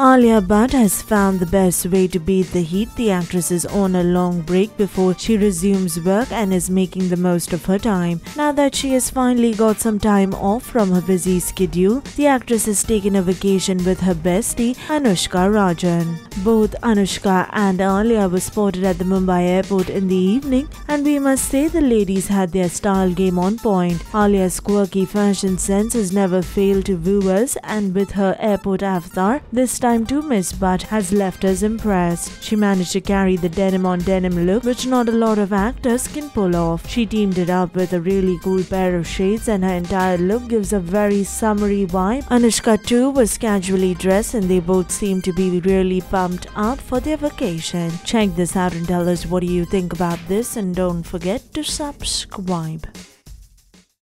Alia Bhatt has found the best way to beat the heat. The actress is on a long break before she resumes work and is making the most of her time. Now that she has finally got some time off from her busy schedule, the actress has taken a vacation with her bestie Anushka Ranjan. Both Anushka and Alia were spotted at the Mumbai airport in the evening, and we must say the ladies had their style game on point. Alia's quirky fashion sense has never failed to woo us, and with her airport avatar, this time time to Miss but has left us impressed. She managed to carry the denim on denim look, which not a lot of actors can pull off. She teamed it up with a really cool pair of shades, and her entire look gives a very summery vibe. Anushka too was casually dressed, and they both seem to be really pumped up for their vacation. Check this out and tell us what do you think about this, and don't forget to subscribe.